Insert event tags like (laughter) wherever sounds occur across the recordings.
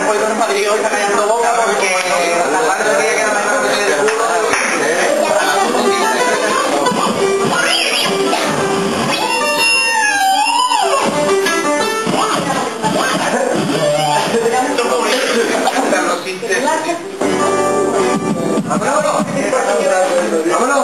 poner hoy con el padrillo y está callando boca porque la parte el culo.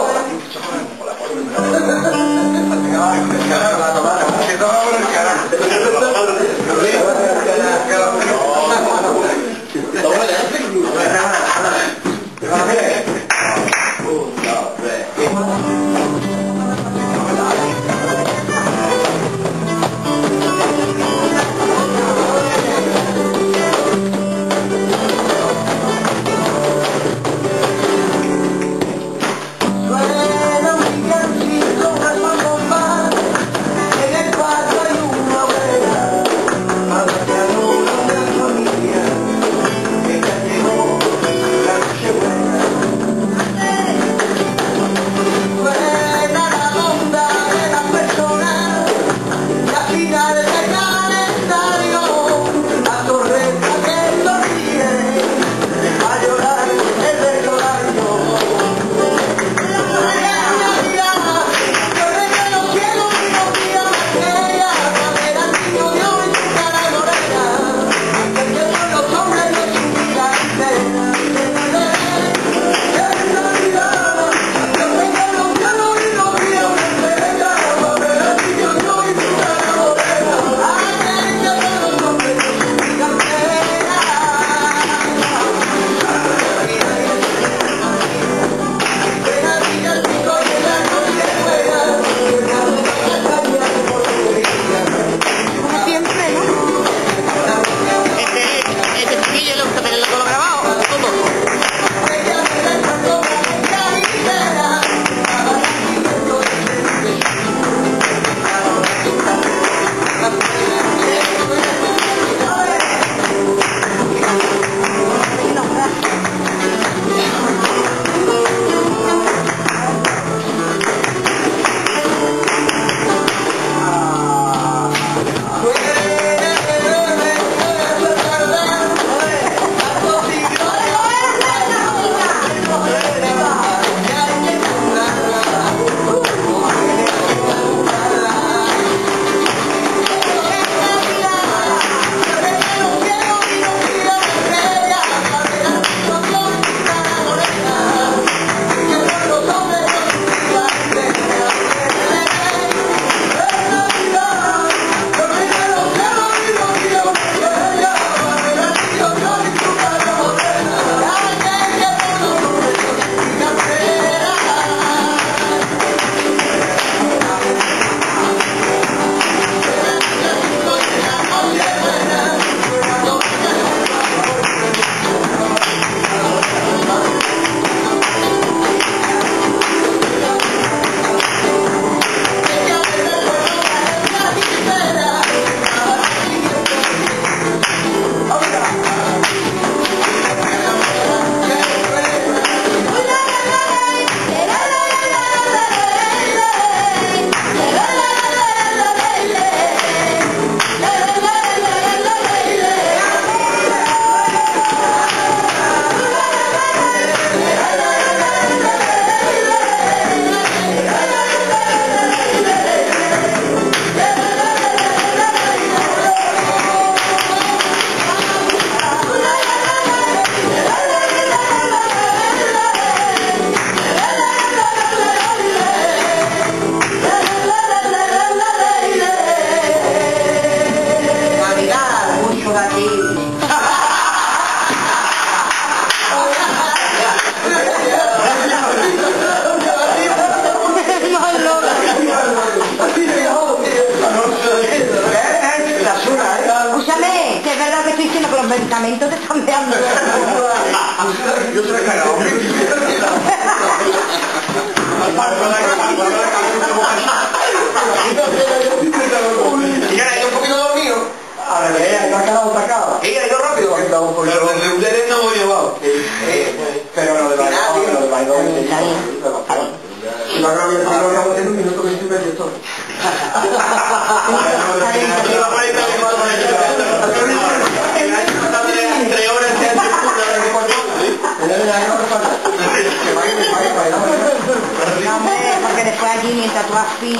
Medicamentos te están veando. (laughs) Yo soy cagado. ¿Y ha ido un poquito dormido? A ver, eh, está cagado, está cagado. ¿Y ha ido rápido? Pero desde ustedes no voy llevado. Pero lo de bailón, lo de. Yo que lo acabo en un minuto yo (laughs) No,